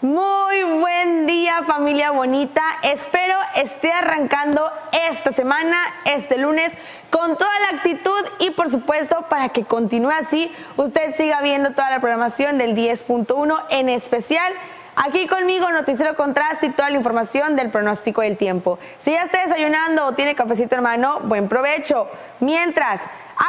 Muy buen día familia bonita. Espero esté arrancando esta semana, este lunes, con toda la actitud y por supuesto para que continúe así, usted siga viendo toda la programación del 10.1 en especial. Aquí conmigo, Noticiero Contraste y toda la información del pronóstico del tiempo. Si ya está desayunando o tiene cafecito hermano, buen provecho. Mientras,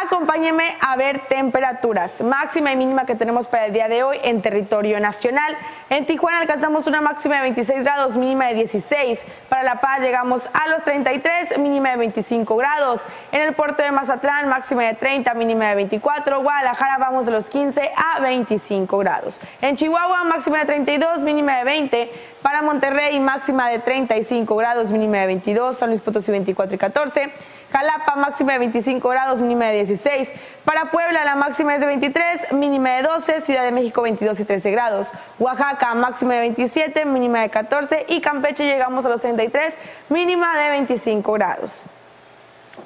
Acompáñenme a ver temperaturas máxima y mínima que tenemos para el día de hoy en territorio nacional. En Tijuana alcanzamos una máxima de 26 grados, mínima de 16. Para La Paz llegamos a los 33, mínima de 25 grados. En el puerto de Mazatlán máxima de 30, mínima de 24. Guadalajara vamos de los 15 a 25 grados. En Chihuahua máxima de 32, mínima de 20. Para Monterrey máxima de 35 grados, mínima de 22. San Luis Potosí 24 y 14. Jalapa máxima de 25 grados, mínima de 16. Para Puebla la máxima es de 23, mínima de 12. Ciudad de México 22 y 13 grados. Oaxaca máxima de 27, mínima de 14. Y Campeche llegamos a los 33, mínima de 25 grados.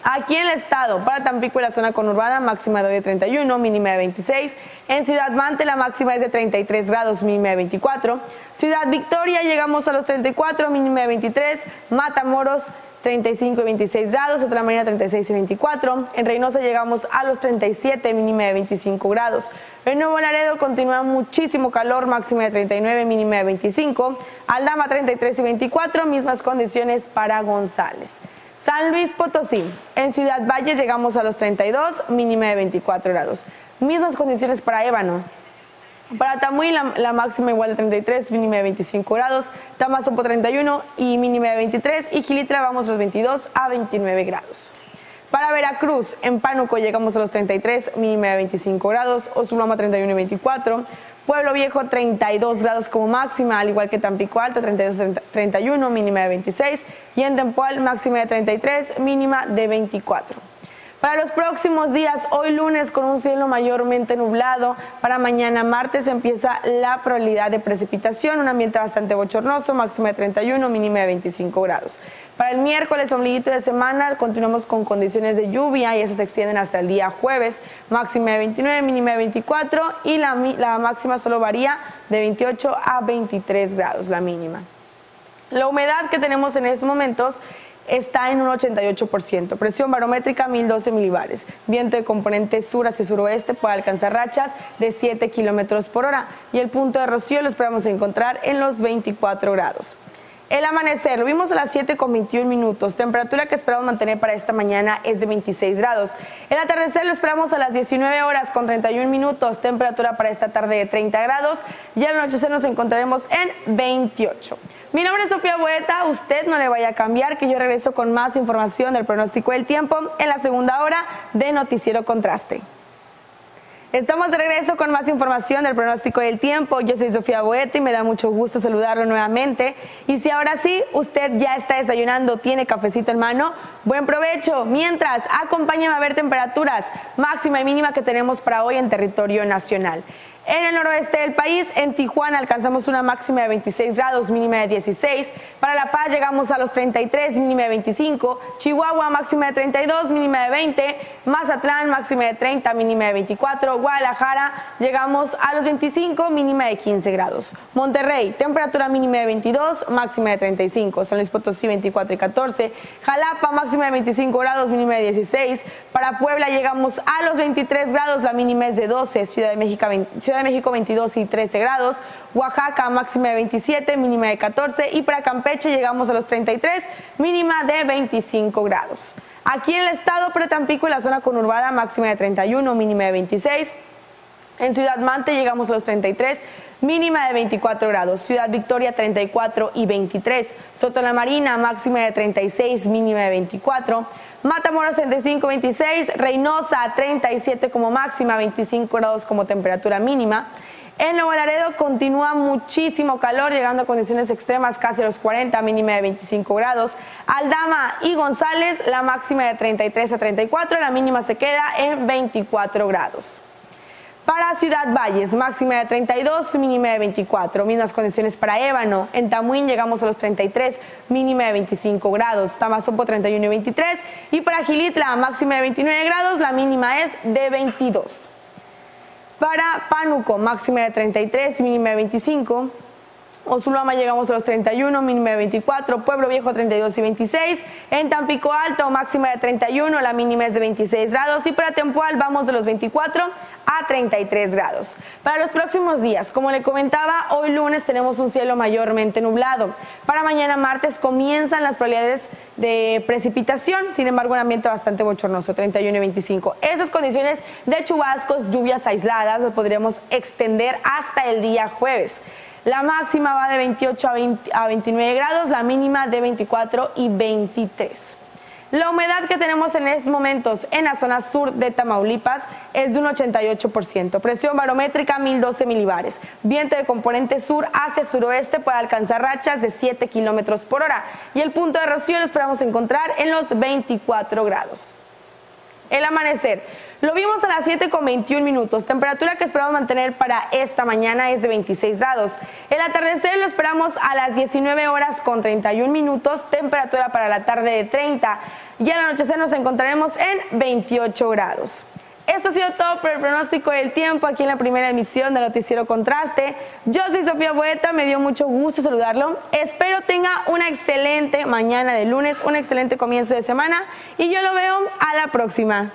Aquí en el estado, para Tampico y la zona conurbada, máxima de 31, mínima de 26. En Ciudad Mante la máxima es de 33 grados, mínima de 24. Ciudad Victoria llegamos a los 34, mínima de 23. Matamoros 35 y 26 grados, otra mañana 36 y 24. En Reynosa llegamos a los 37, mínima de 25 grados. En Nuevo Laredo continúa muchísimo calor, máxima de 39, mínima de 25. Aldama 33 y 24, mismas condiciones para González. San Luis Potosí, en Ciudad Valle llegamos a los 32, mínima de 24 grados. Mismas condiciones para Ébano, para Tamuy la, máxima igual de 33, mínima de 25 grados. Tamazopo 31 y mínima de 23. Y Gilitra vamos los 22 a 29 grados. Para Veracruz, en Pánuco llegamos a los 33, mínima de 25 grados. Osuloma 31 y 24. Pueblo Viejo 32 grados como máxima, al igual que Tampico Alto 32, 31, mínima de 26. Y en Tempoal máxima de 33, mínima de 24. Para los próximos días, hoy lunes con un cielo mayormente nublado, para mañana martes empieza la probabilidad de precipitación, un ambiente bastante bochornoso, máxima de 31, mínima de 25 grados. Para el miércoles, ombliguito de semana, continuamos con condiciones de lluvia y esas se extienden hasta el día jueves, máxima de 29, mínima de 24 y la, la máxima solo varía de 28 a 23 grados, la mínima. La humedad que tenemos en estos momentos está en un 88%. Presión barométrica 1012 milibares. Viento de componente sur hacia suroeste puede alcanzar rachas de 7 kilómetros por hora. Y el punto de rocío lo esperamos encontrar en los 24 grados. El amanecer, lo vimos a las 7 con 21 minutos. Temperatura que esperamos mantener para esta mañana es de 26 grados. El atardecer lo esperamos a las 19 horas con 31 minutos. Temperatura para esta tarde de 30 grados. Y al anochecer nos encontraremos en 28. Mi nombre es Sofía Boeta, usted no le vaya a cambiar, que yo regreso con más información del pronóstico del tiempo en la segunda hora de Noticiero Contraste. Estamos de regreso con más información del pronóstico del tiempo. Yo soy Sofía Boeta y me da mucho gusto saludarlo nuevamente. Y si ahora sí, usted ya está desayunando, tiene cafecito en mano, buen provecho. Mientras, acompáñame a ver temperaturas máxima y mínima que tenemos para hoy en territorio nacional. En el noroeste del país, en Tijuana alcanzamos una máxima de 26 grados, mínima de 16. Para La Paz llegamos a los 33, mínima de 25. Chihuahua máxima de 32, mínima de 20. Mazatlán máxima de 30, mínima de 24. Guadalajara llegamos a los 25, mínima de 15 grados. Monterrey, temperatura mínima de 22, máxima de 35. San Luis Potosí 24 y 14. Jalapa máxima de 25 grados, mínima de 16. Para Puebla llegamos a los 23 grados, la mínima es de 12. Ciudad de México 20, de México 22 y 13 grados, Oaxaca máxima de 27, mínima de 14 y para Campeche llegamos a los 33, mínima de 25 grados. Aquí en el estado Tampico y la zona conurbada máxima de 31, mínima de 26. En Ciudad Mante llegamos a los 33, mínima de 24 grados. Ciudad Victoria 34 y 23. Soto la Marina máxima de 36, mínima de 24. Matamoros 35, 26, Reynosa 37 como máxima, 25 grados como temperatura mínima. En Nuevo Laredo continúa muchísimo calor, llegando a condiciones extremas casi los 40, mínima de 25 grados. Aldama y González, la máxima de 33 a 34, la mínima se queda en 24 grados. Para Ciudad Valles, máxima de 32, mínima de 24. Mismas condiciones para Ébano. En Tamuín llegamos a los 33, mínima de 25 grados. Tamazopo 31 y 23. Y para Gilitla, máxima de 29 grados, la mínima es de 22. Para Pánuco, máxima de 33, mínima de 25. Osulama llegamos a los 31, mínima de 24, Pueblo Viejo 32 y 26, en Tampico Alto máxima de 31, la mínima es de 26 grados y para Tempoal vamos de los 24 a 33 grados. Para los próximos días, como le comentaba, hoy lunes tenemos un cielo mayormente nublado. Para mañana martes comienzan las probabilidades de precipitación, sin embargo un ambiente bastante bochornoso, 31 y 25. Esas condiciones de chubascos, lluvias aisladas, lo podríamos extender hasta el día jueves. La máxima va de 28 a, 29 grados, la mínima de 24 y 23. La humedad que tenemos en estos momentos en la zona sur de Tamaulipas es de un 88%. Presión barométrica 1012 milibares. Viento de componente sur hacia suroeste puede alcanzar rachas de 7 kilómetros por hora. Y el punto de rocío lo esperamos encontrar en los 24 grados. El amanecer. Lo vimos a las 7 con 21 minutos. Temperatura que esperamos mantener para esta mañana es de 26 grados. El atardecer lo esperamos a las 19 horas con 31 minutos. Temperatura para la tarde de 30. Y al anochecer nos encontraremos en 28 grados. Esto ha sido todo por el pronóstico del tiempo aquí en la primera emisión de Noticiero Contraste. Yo soy Sofía Boeta, me dio mucho gusto saludarlo. Espero tenga una excelente mañana de lunes, un excelente comienzo de semana y yo lo veo a la próxima.